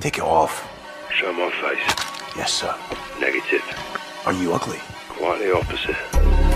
Take it off. Show my face. Yes, sir. Negative. Are you ugly? Quite the opposite.